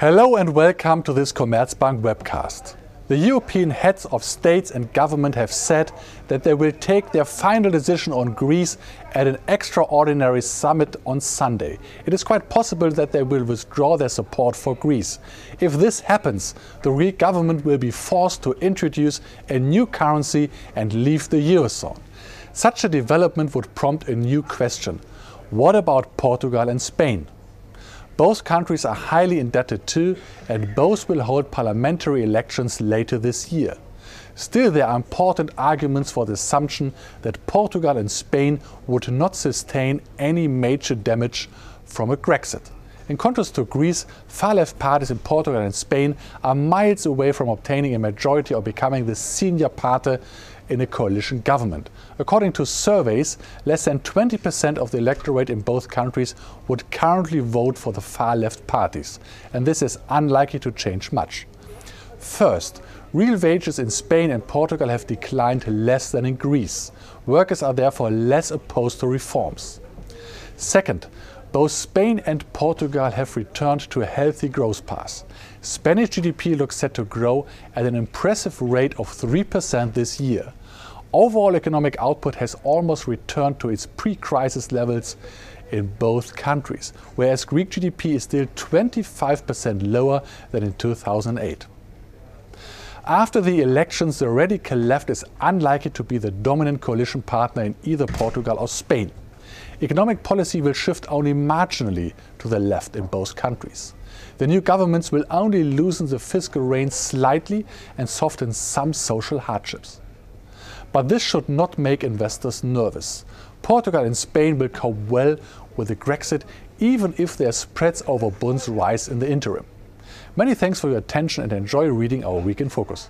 Hello and welcome to this Commerzbank webcast. The European heads of states and government have said that they will take their final decision on Greece at an extraordinary summit on Sunday. It is quite possible that they will withdraw their support for Greece. If this happens, the Greek government will be forced to introduce a new currency and leave the Eurozone. Such a development would prompt a new question. What about Portugal and Spain? Both countries are highly indebted too, and both will hold parliamentary elections later this year. Still, there are important arguments for the assumption that Portugal and Spain would not sustain any major damage from a Grexit. In contrast to Greece, far left parties in Portugal and Spain are miles away from obtaining a majority or becoming the senior party in a coalition government. According to surveys, less than 20% of the electorate in both countries would currently vote for the far left parties, and this is unlikely to change much. First, real wages in Spain and Portugal have declined less than in Greece. Workers are therefore less opposed to reforms. Second, both Spain and Portugal have returned to a healthy growth path. Spanish GDP looks set to grow at an impressive rate of 3% this year. Overall economic output has almost returned to its pre-crisis levels in both countries, whereas Greek GDP is still 25% lower than in 2008. After the elections, the radical left is unlikely to be the dominant coalition partner in either Portugal or Spain economic policy will shift only marginally to the left in both countries. The new governments will only loosen the fiscal reins slightly and soften some social hardships. But this should not make investors nervous. Portugal and Spain will cope well with the Grexit, even if their spreads over bonds rise in the interim. Many thanks for your attention and enjoy reading our Week in Focus.